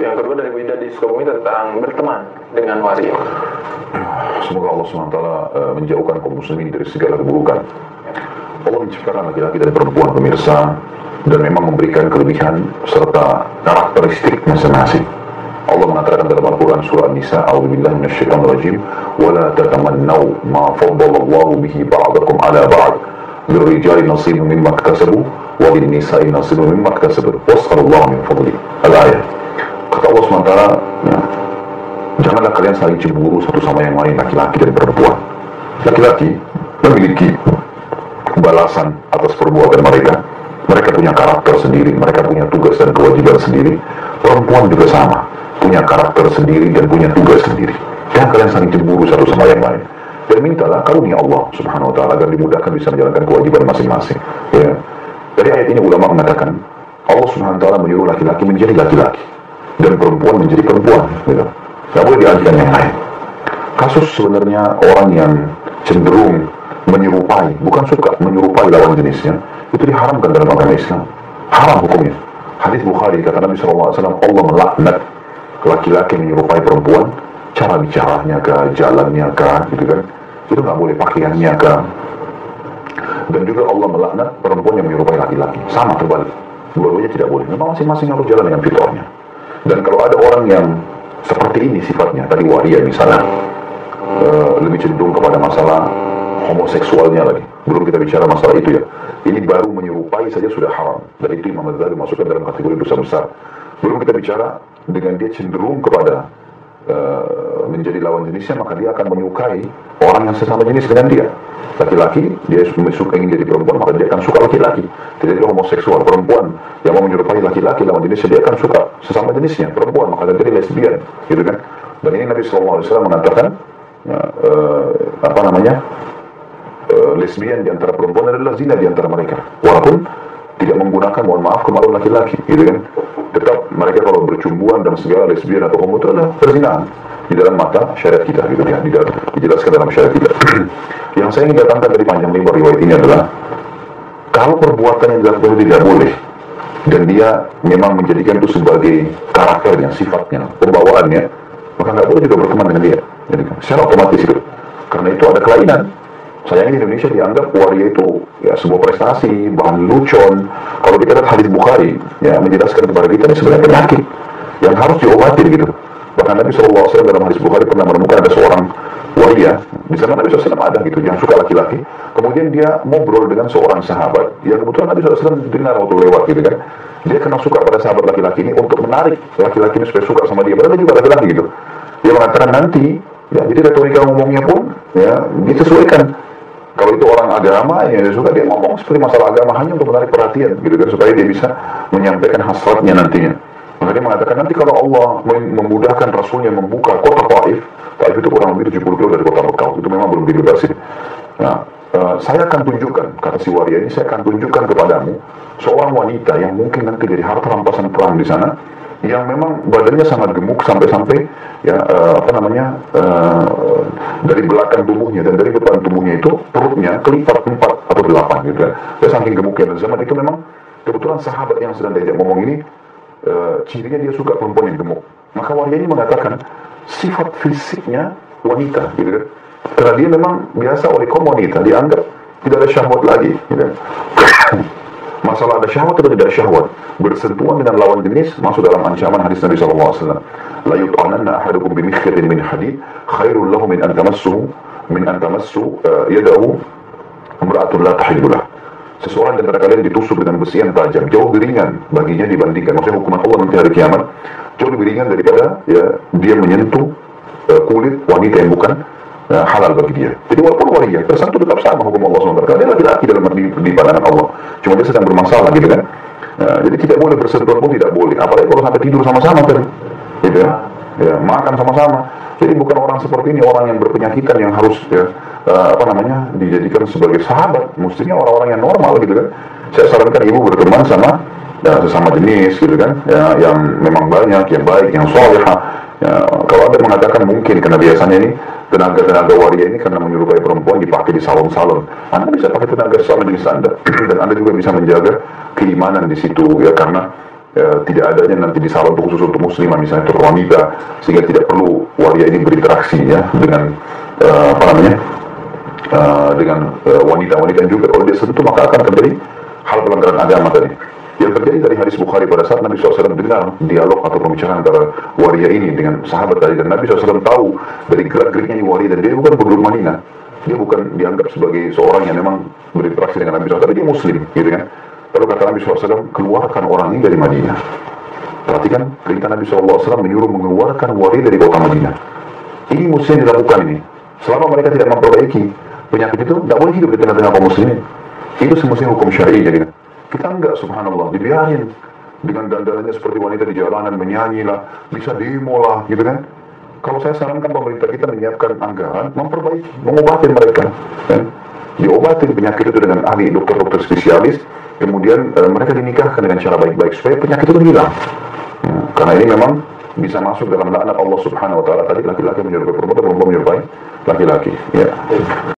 yang kedua dari Wida di Sukabumi tentang berteman dengan waria. Semoga Allah SWT uh, menjauhkan kaum muslimin dari segala keburukan. Allah menciptakan laki-laki dan perempuan pemirsa dan memang memberikan kelebihan serta karakteristik masing-masing. Allah mengatakan dalam Al-Quran surah An-Nisa A'udzubillah minasyaitonir rajim wa la tatamannaw ma faddalallahu bihi ba'dakum ala ba'd للرجال نصيب مما اكتسبوا وللنساء نصيب مما اكتسبوا واسأل الله من فضله الآية kata Allah SWT ya, janganlah kalian saling cemburu satu sama yang lain laki-laki dan perempuan. Laki-laki memiliki balasan atas perbuatan mereka. Mereka punya karakter sendiri mereka punya tugas dan kewajiban sendiri. Perempuan juga sama punya karakter sendiri dan punya tugas sendiri. Jangan kalian saling cemburu satu sama yang lain. Dan mintalah karunia Allah Subhanahu wa taala agar dimudahkan bisa menjalankan kewajiban masing-masing. Ya. Dari ayat ini ulama mengatakan Allah Subhanahu wa taala menyuruh laki-laki menjadi laki-laki dan perempuan menjadi perempuan, gitu. Tidak boleh dialihkan yang lain. Kasus sebenarnya orang yang cenderung menyerupai, bukan suka menyerupai lawan jenisnya, itu diharamkan dalam agama Islam. Haram hukumnya. Hadis Bukhari kata Nabi SAW, Allah melaknat laki-laki menyerupai perempuan, cara bicaranya kah, jalannya kah, gitu kan itu nggak boleh pakaiannya kan dan juga Allah melaknat perempuan yang menyerupai laki-laki sama terbalik dua-duanya tidak boleh memang masing-masing harus jalan dengan fitrahnya dan kalau ada orang yang seperti ini sifatnya tadi waria misalnya uh, lebih cenderung kepada masalah homoseksualnya lagi. Belum kita bicara masalah itu ya. Ini baru menyerupai saja sudah haram. Dan itu Imam Ghazali masukkan dalam kategori dosa besar. Belum kita bicara dengan dia cenderung kepada uh, menjadi lawan jenisnya maka dia akan menyukai orang yang sesama jenis dengan dia. Laki-laki dia suka ingin jadi perempuan maka dia akan suka laki-laki tidak jadi homoseksual perempuan. Yang mau menyerupai laki-laki lawan jenisnya dia akan suka sesama jenisnya perempuan. Maka dia jadi lesbian gitu kan? Dan ini Nabi SAW mengatakan ya, uh, apa namanya uh, lesbian di antara perempuan adalah zina di antara mereka. Walaupun tidak menggunakan mohon maaf kemaluan laki-laki gitu kan? Tetap mereka kalau bercumbuan dan segala lesbian atau homo itu adalah perzinahan di dalam mata syariat kita gitu ya dijelaskan dalam syariat kita. Yang saya ingin datangkan dari panjang lebar riwayat ini adalah kalau perbuatan yang dilakukan tidak boleh dan dia memang menjadikan itu sebagai karakternya, sifatnya, pembawaannya, maka nggak boleh juga berteman dengan dia. Jadi, secara otomatis itu. Karena itu ada kelainan. Sayangnya di Indonesia dianggap waria itu ya sebuah prestasi, bahan lucon. Kalau lihat hadis Bukhari, ya menjelaskan kepada kita ini sebenarnya penyakit yang harus diobati gitu. Bahkan Nabi SAW dalam hadis Bukhari pernah menemukan ada seorang waria di sana Nabi SAW ada gitu yang suka laki-laki. Kemudian dia ngobrol dengan seorang sahabat yang kebetulan Nabi SAW dengar waktu lewat gitu kan. Dia kenal suka pada sahabat laki-laki ini untuk menarik laki-laki ini supaya suka sama dia. Padahal dia juga laki-laki gitu. Dia mengatakan nanti, ya jadi retorika ngomongnya pun ya disesuaikan kalau itu orang agama ya dia suka dia ngomong seperti masalah agama hanya untuk menarik perhatian gitu kan supaya dia bisa menyampaikan hasratnya nantinya maka dia mengatakan nanti kalau Allah memudahkan Rasulnya membuka kota Taif Taif itu kurang lebih 70 kilo dari kota Mekah itu memang belum dibebasin nah uh, saya akan tunjukkan kata si waria ini saya akan tunjukkan kepadamu seorang wanita yang mungkin nanti jadi harta rampasan perang di sana yang memang badannya sangat gemuk sampai-sampai ya uh, apa namanya uh, dari belakang tubuhnya dan dari depan tubuhnya itu perutnya kelipat empat atau delapan gitu. Dia saking gemuknya dan zaman itu memang kebetulan sahabat yang sedang diajak ngomong ini uh, cirinya dia suka perempuan yang gemuk. Maka waria ini mengatakan sifat fisiknya wanita gitu kan. Karena dia memang biasa oleh kaum wanita dianggap tidak ada syahwat lagi gitu. masalah ada syahwat atau tidak syahwat? Bersentuhan dengan lawan jenis masuk dalam ancaman hadis Nabi SAW la yut'ananna ahadukum bimikhatin min hadid khairul lahu min an tamassuhu min an tamassu uh, yadahu imra'atun la tahillulah seseorang antara kalian ditusuk dengan besi yang tajam jauh lebih ringan baginya dibandingkan. Maksudnya hukuman Allah nanti hari kiamat jauh lebih ringan daripada ya dia menyentuh uh, kulit wanita yang bukan uh, halal bagi dia. Jadi walaupun waria, tersentuh tetap sama hukum Allah SWT. Karena dia laki-laki dalam di, di pandangan Allah. Cuma dia sedang bermasalah gitu kan. Uh, jadi tidak boleh bersentuhan pun tidak boleh. Apalagi kalau sampai tidur sama-sama kan. Gitu ya. ya. makan sama-sama. Jadi bukan orang seperti ini orang yang berpenyakitan yang harus ya uh, apa namanya dijadikan sebagai sahabat. Mestinya orang-orang yang normal gitu kan. Saya sarankan ibu berteman sama ya, sesama jenis gitu kan. Ya, yang memang banyak, yang baik, yang soleh. Ya, kalau ada mengatakan mungkin karena biasanya ini tenaga-tenaga waria ini karena menyerupai perempuan dipakai di salon-salon. Anda bisa pakai tenaga salon jenis Anda dan Anda juga bisa menjaga keimanan di situ ya karena eh, tidak adanya nanti di salon khusus untuk muslimah misalnya untuk wanita sehingga tidak perlu waria ini berinteraksi ya dengan eh, apa namanya eh, dengan eh, wanita-wanita juga kalau dia sentuh maka akan terjadi hal pelanggaran agama tadi yang terjadi dari hadis Bukhari pada saat Nabi SAW dengar dialog atau pembicaraan antara waria ini dengan sahabat tadi dan Nabi SAW tahu dari gerak-geriknya waria dan dia bukan penduduk Madinah. Dia bukan dianggap sebagai seorang yang memang berinteraksi dengan Nabi SAW tapi dia muslim gitu kan? Lalu kata Nabi SAW keluarkan orang ini dari Madinah. Perhatikan perintah Nabi SAW menyuruh mengeluarkan waria dari kota Madinah. Ini mesti dilakukan ini. Selama mereka tidak memperbaiki penyakit itu tidak boleh hidup di tengah-tengah kaum muslimin. Itu semestinya hukum syar'i jadi kita enggak subhanallah. Dibiarin. Dengan dandanannya seperti wanita di jalanan menyanyi lah bisa demo lah gitu kan? Kalau saya sarankan pemerintah kita menyiapkan anggaran memperbaiki mengobati mereka kan? diobati penyakit itu dengan ahli dokter-dokter spesialis. Kemudian eh, mereka dinikahkan dengan cara baik-baik supaya penyakit itu hilang. Ya, karena ini memang bisa masuk dalam laknat Allah Subhanahu wa taala. Tadi laki-laki menyerupai perempuan perempuan menyerupai laki-laki ya